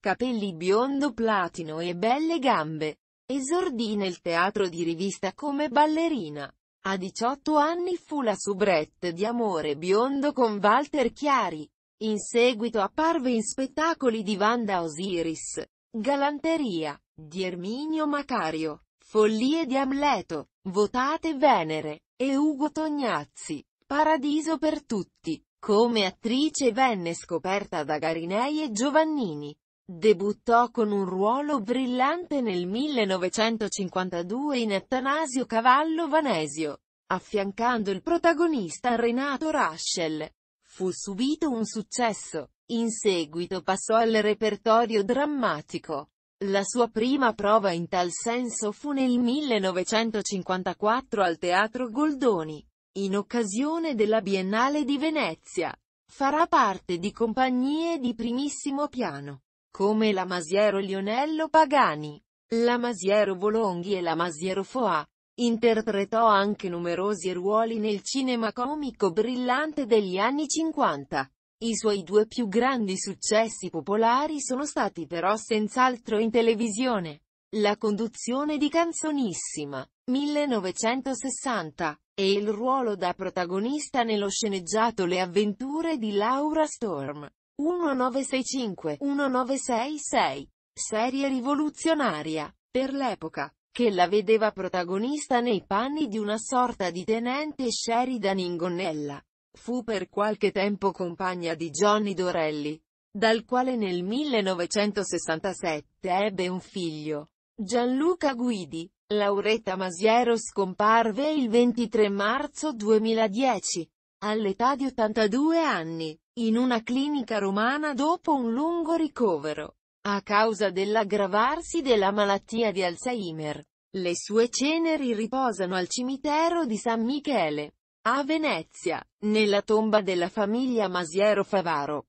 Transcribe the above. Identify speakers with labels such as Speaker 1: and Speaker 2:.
Speaker 1: capelli biondo platino e belle gambe. Esordì nel teatro di rivista come ballerina. A 18 anni fu la soubrette di Amore biondo con Walter Chiari. In seguito apparve in spettacoli di Wanda Osiris, Galanteria, di Erminio Macario, Follie di Amleto, Votate Venere, e Ugo Tognazzi, Paradiso per tutti. Come attrice venne scoperta da Garinei e Giovannini. Debuttò con un ruolo brillante nel 1952 in Attanasio Cavallo Vanesio, affiancando il protagonista Renato Raschel. Fu subito un successo. In seguito passò al repertorio drammatico. La sua prima prova in tal senso fu nel 1954 al Teatro Goldoni, in occasione della Biennale di Venezia. Farà parte di compagnie di primissimo piano, come la Masiero Lionello Pagani, la Masiero Volonghi e la Masiero Foà. Interpretò anche numerosi ruoli nel cinema comico brillante degli anni 50. I suoi due più grandi successi popolari sono stati però senz'altro in televisione. La conduzione di Canzonissima, 1960, e il ruolo da protagonista nello sceneggiato Le avventure di Laura Storm, 1965-1966, serie rivoluzionaria, per l'epoca, che la vedeva protagonista nei panni di una sorta di tenente Sheridan in gonnella. Fu per qualche tempo compagna di Johnny Dorelli, dal quale nel 1967 ebbe un figlio. Gianluca Guidi. Lauretta Masiero scomparve il 23 marzo 2010, all'età di 82 anni, in una clinica romana dopo un lungo ricovero, a causa dell'aggravarsi della malattia di Alzheimer. Le sue ceneri riposano al cimitero di San Michele. A Venezia, nella tomba della famiglia Masiero Favaro.